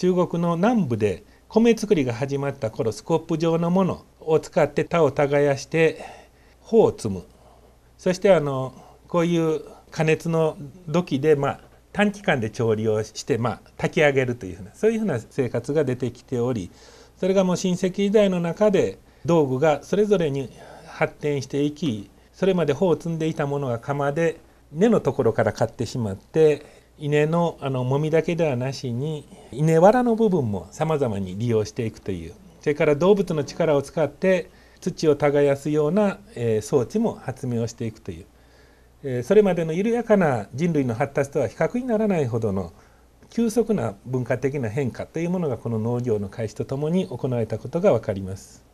中国の南部で米作りが始まった頃スコップ状のものを使って田を耕して穂を摘む。そしてあのこういう加熱の土器でまあ短期間で調理をして、まあ、炊き上げるというふうなそういうふうな生活が出てきておりそれがもう親戚時代の中で道具がそれぞれに発展していきそれまで穂を摘んでいたものが釜で根のところから買ってしまって稲のあのもみだけではなしに稲わらの部分もさまざまに利用していくというそれから動物の力を使って土を耕すような、え、装置も発明をしていくという、え、それまでの緩やかな人類の発達とは比較にならないほどの急速な文化的な変化というものがこの農業の開始とともに行われたことが分かります。